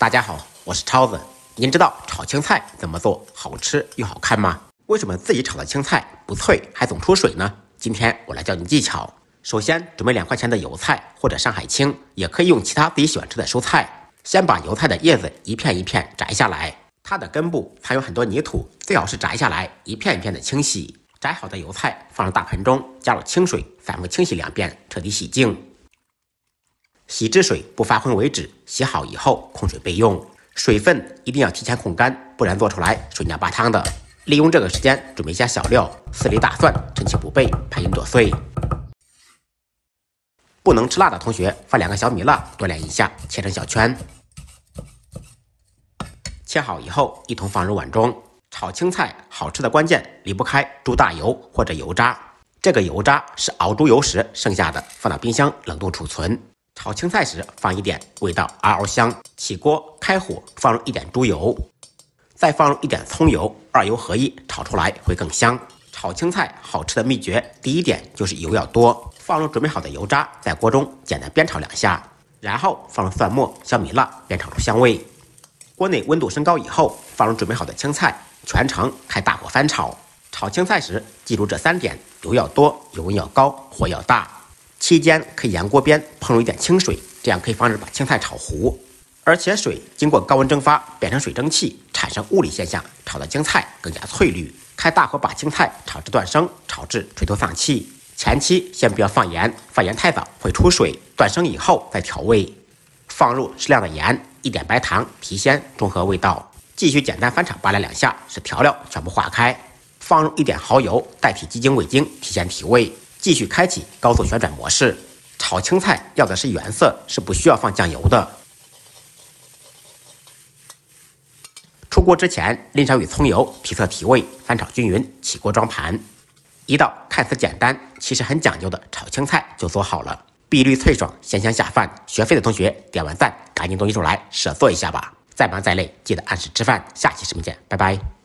大家好，我是超子。您知道炒青菜怎么做好吃又好看吗？为什么自己炒的青菜不脆还总出水呢？今天我来教你技巧。首先准备两块钱的油菜或者上海青，也可以用其他自己喜欢吃的蔬菜。先把油菜的叶子一片一片摘下来，它的根部含有很多泥土，最好是摘下来一片一片的清洗。摘好的油菜放入大盆中，加入清水，反复清洗两遍，彻底洗净。洗至水不发浑为止。洗好以后控水备用，水分一定要提前控干，不然做出来水娘巴汤的。利用这个时间准备一下小料：四粒大蒜，趁其不备，拍匀剁碎。不能吃辣的同学放两个小米辣锻炼一下，切成小圈。切好以后一同放入碗中。炒青菜好吃的关键离不开猪大油或者油渣，这个油渣是熬猪油时剩下的，放到冰箱冷冻储存。炒青菜时放一点，味道嗷嗷香。起锅开火，放入一点猪油，再放入一点葱油，二油合一，炒出来会更香。炒青菜好吃的秘诀，第一点就是油要多。放入准备好的油渣，在锅中简单煸炒两下，然后放入蒜末、小米辣，煸炒出香味。锅内温度升高以后，放入准备好的青菜，全程开大火翻炒。炒青菜时记住这三点：油要多，油温要高，火要大。期间可以沿锅边碰入一点清水，这样可以防止把青菜炒糊。而且水经过高温蒸发，变成水蒸气，产生物理现象，炒的青菜更加翠绿。开大火把青菜炒至断生，炒至垂头丧气。前期先不要放盐，放盐太早会出水。断生以后再调味，放入适量的盐，一点白糖提鲜，中和味道。继续简单翻炒扒拉两下，使调料全部化开。放入一点蚝油，代替鸡精、味精，提鲜提味。继续开启高速旋转模式，炒青菜要的是原色，是不需要放酱油的。出锅之前淋上与葱油，提色提味，翻炒均匀，起锅装盘。一道看似简单，其实很讲究的炒青菜就做好了，碧绿脆爽，鲜香下饭。学废的同学点完赞，赶紧动起手来，试做一下吧。再忙再累，记得按时吃饭。下期视频见，拜拜。